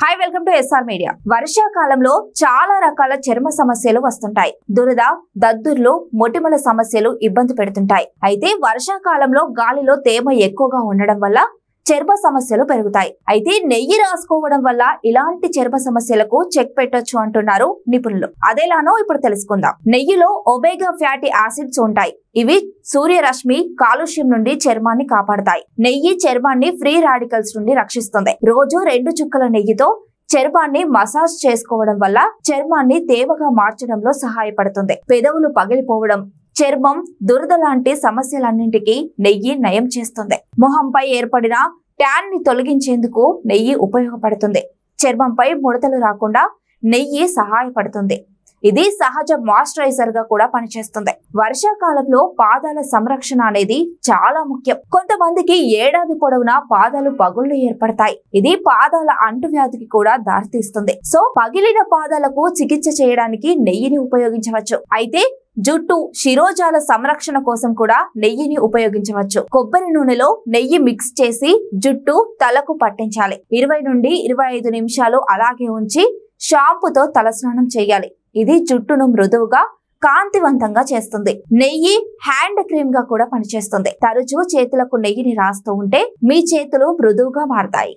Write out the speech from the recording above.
Hi welcome to S R media వర్షాకాలంలో చాలా రకాల చర్మ సమస్యలు వస్తుంటాయి. దురద దద్దుర్లు మొటిమల సమస్యలు ఇబ్బంది పెడుతుంటాయి. అయితే వర్షాకాలంలో గాలిలో తేమ ఎక్కువగా ఉండడం వల్ల చర్మ సమస్యలు పెరుగుతాయి. అయితే నెయ్యి రాసుకోవడం వల్ల ఇలాంటి చర్మ సమస్యలకు చెక్ పెట్టొచ్చు అంటున్నారు నిపుణులు. అదేలానో ఇప్పుడు తెలుసుకుందాం. నెయ్యిలో ఒబేగా ఫ్యాటీ యాసిడ్స్ ఉంటాయి. ఇవి సూర్యరశ్మి కాలుష్యం నుండి చర్మాన్ని కాపాడతాయి. నెయ్యి చర్మాన్ని ఫ్రీ రాడికల్స్ నుండి రక్షిస్తుంది. రోజు రెండు చుక్కల నెయ్యితో చర్మాన్ని మసాజ్ చేసుకోవడం వల్ల చర్మాన్ని తేమగా మార్చడంలో సహాయపడుతుంది. పెదవులు పగిలిపోవడం చర్మం దురద లాంటి సమస్యలన్నింటికీ నెయ్యి నయం చేస్తుంది. మొహంపై ఏర్పడిన ట్యాన్ని తొలగించేందుకు నెయ్యి ఉపయోగపడుతుంది. చర్మంపై ముడతలు రాకుండా నెయ్యి సహాయపడుతుంది. ఇది సహజ మాయిశ్చరైజర్గా కూడా పనిచేస్తుంది. వర్షాకాలంలో పాదాల సంరక్షణ అనేది చాలా ముఖ్యం. కొంతమందికి ఏడాది పొడవునా పాదాలు పగుళ్ళు ఏర్పడతాయి. ఇది పాదాల అంటువ్యాధికి కూడా దారితీస్తుంది. సో పగిలిన పాదాలకు చికిత్స చేయడానికి నెయ్యిని ఉపయోగించవచ్చు. అయితే జుట్టు శిరోజాల సంరక్షణ కోసం కూడా నెయ్యిని ఉపయోగించవచ్చు. కొబ్బరి నూనెలో నెయ్యి మిక్స్ చేసి జుట్టు తలకు పట్టించాలి. ఇరవై నుండి ఇరవై ఐదు నిమిషాలు అలాగే ఉంచి షాంపుతో తలస్నానం చేయాలి. ఇది జుట్టును మృదువుగా కాంతివంతంగా చేస్తుంది. నెయ్యి హ్యాండ్ క్రీమ్గా కూడా పనిచేస్తుంది. తరచూ చేతులకు నెయ్యిని రాస్తూ ఉంటే మీ చేతులు మృదువుగా మారతాయి.